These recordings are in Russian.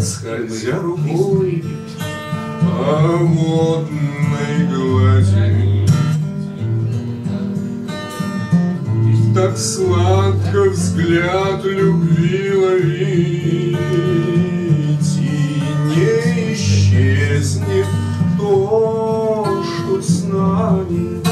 скользя рукой по водной глади. Так сладко взгляд любви ловить, И не исчезнет то, что с нами.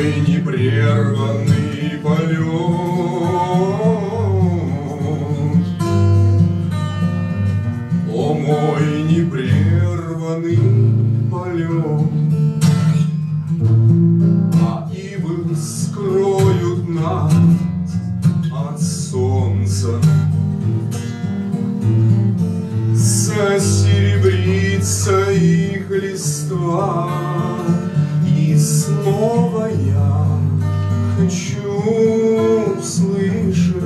Мой непрерванный полет, О мой непрерванный полет. А ивы скроют нас от солнца. Засеребрится их листва, снова я хочу услышать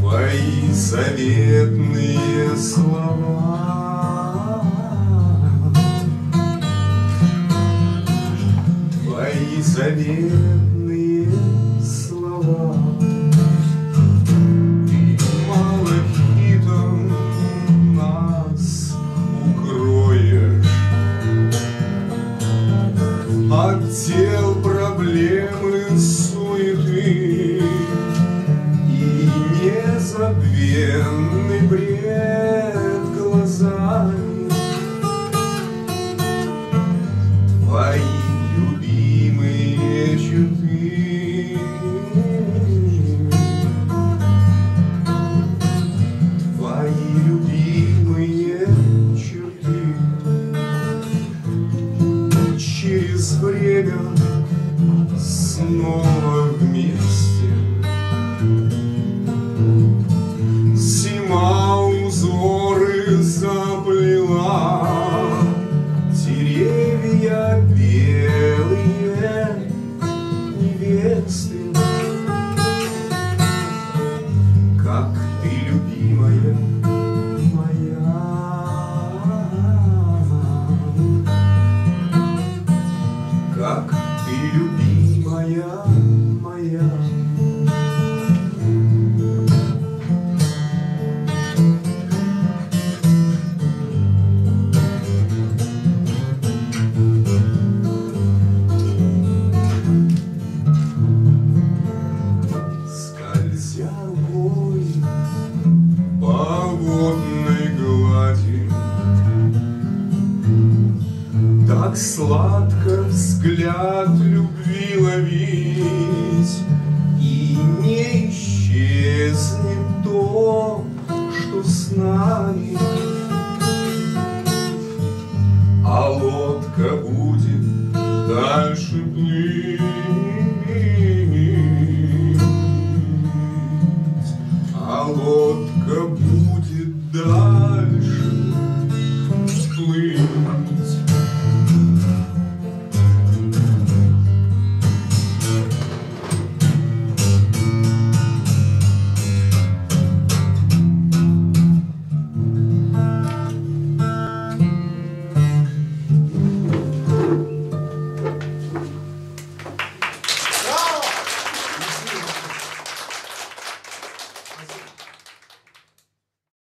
Твои заветные слова. Твои заветные Отдел проблемы суеты. И незабвенный бред глазами время снова вместе сладко взгляд любви ловить, И не исчезнет то, что с нами. А лодка будет дальше плыть, А лодка будет дальше плыть.